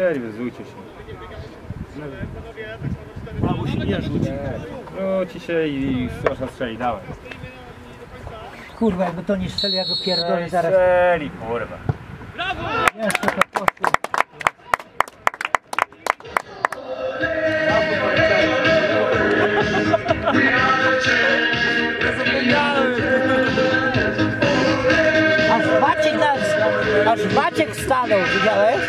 Serio, zujcie się. Mało się nie rzuci. Rzuci się i strosza strzeli, dawaj. Kurwa, jakby to nie strzelił, ja go pierdolę zaraz. Strzeli, kurwa. Jeszcze po Aż Maciek stanął, widziałeś?